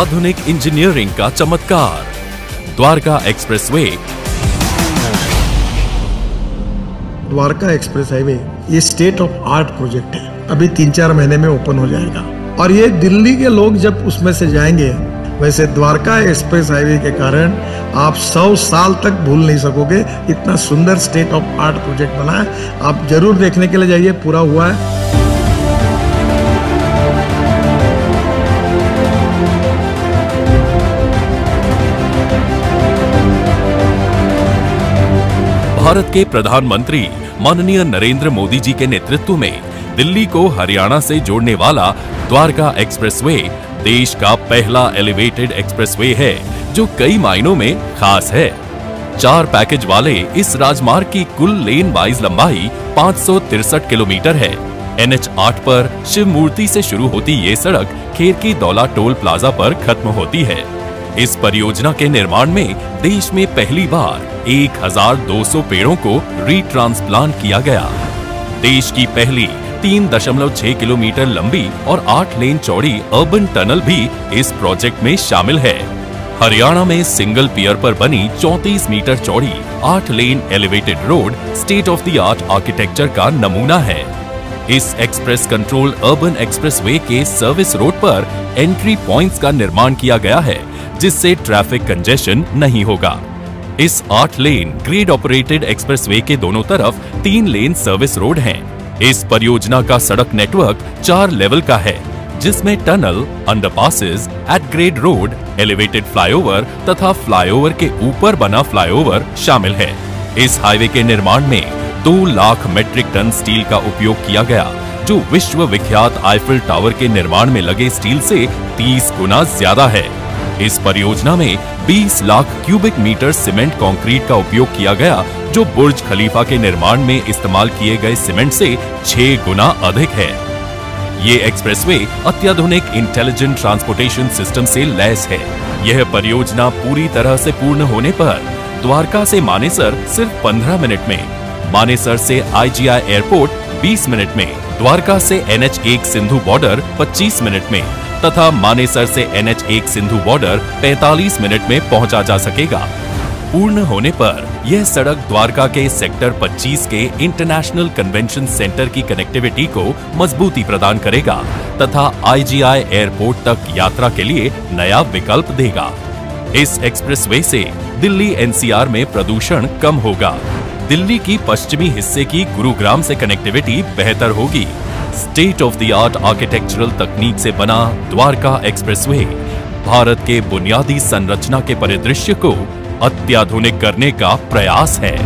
आधुनिक इंजीनियरिंग का चमत्कार, Dwarka expressway. Dwarka express highway, ये स्टेट ऑफ़ आर्ट प्रोजेक्ट है। अभी तीन चार महीने में ओपन हो जाएगा। और ये दिल्ली के लोग जब उसमें से जाएँगे, वैसे द्वारका एक्सप्रेस हाईवे के कारण आप सौ साल तक भूल नहीं सकोगे। इतना सुंदर स्टेट ऑफ़ आर्ट प्रोजेक्ट बना है। आप ज़रूर देखने के लिए जाइए, पूरा हुआ है। भारत के प्रधानमंत्री माननीय नरेंद्र मोदी जी के नेतृत्व में दिल्ली को हरियाणा से जोड़ने वाला द्वारका एक्सप्रेसवे देश का पहला एलिवेटेड एक्सप्रेसवे है, जो कई मायनों में खास है। चार पैकेज वाले इस राजमार्ग की कुल लेन वाइज लंबाई पाँच किलोमीटर है। एनएच 8 पर शिव मूर्ति से शुरू होती ये सड़क खेर की दौला टोल प्लाजा पर खत्म होती है। इस परियोजना के निर्माण में देश में पहली बार 1200 पेड़ों को रीट्रांसप्लांट किया गया। देश की पहली 3.6 किलोमीटर लंबी और 8 लेन चौड़ी अर्बन टनल भी इस प्रोजेक्ट में शामिल है। हरियाणा में सिंगल पियर पर बनी 34 मीटर चौड़ी 8 lane elevated road state of the art architecture का नमूना है। इस एक्सप्रेस कंट्रोल अर्बन एक्सप्रेसवे के सर्विस रोड पर एंट्री पॉइंट्स का निर्माण किया गया है। जिससे ट्रैफ़िक कंजेशन नहीं होगा। इस आठ लेन ग्रेड ऑपरेटेड एक्सप्रेसवे के दोनों तरफ़ तीन लेन सर्विस रोड हैं। इस परियोजना का सड़क नेटवर्क चार लेवल का है, जिसमें tunnel underpasses at grade road elevated flyover तथा फ्लाईओवर के ऊपर बना फ्लाईओवर शामिल है। इस हाईवे के निर्माण में दो लाख मेट्रिक टन स्टील का उपयोग किया गया, जो विश्व विख्यात आईफिल टावर के निर्माण में लगे स्टील से 30 गुना ज़्यादा है। इस परियोजना में 20 lakh cubic metre cement concrete का उपयोग किया गया, जो बुर्ज खलीफा के निर्माण में इस्तेमाल किए गए सीमेंट से 6 गुना अधिक है। ये एक्सप्रेसवे अत्याधुनिक इंटेलिजेंट ट्रांसपोर्टेशन सिस्टम से लैस है। यह परियोजना पूरी तरह से पूर्ण होने पर द्वारका से मानेसर सिर्फ़ 15 मिनट में, मानेसर से आईजीआई एयरपोर्ट 20 मिनट में, द्वारका से एनएच एक सिंधु बॉर्डर 25 मिनट में तथा मानेसर से एनएच एक सिंधु बॉर्डर 45 मिनट में पहुँचा जा सकेगा। पूर्ण होने पर यह सड़क द्वारका के सेक्टर 25 के इंटरनेशनल कन्वेंशन सेंटर की कनेक्टिविटी को मजबूती प्रदान करेगा तथा आईजीआई एयरपोर्ट तक यात्रा के लिए नया विकल्प देगा। इस एक्सप्रेसवे से दिल्ली एनसीआर में प्रदूषण कम होगा। दिल्ली की पश्चिमी हिस्से की गुरुग्राम से कनेक्टिविटी बेहतर होगी। State of the art architectural तकनीक से बना द्वारका एक्सप्रेसवे, भारत के बुनियादी संरचना के परिदृश्य को अत्याधुनिक करने का प्रयास है।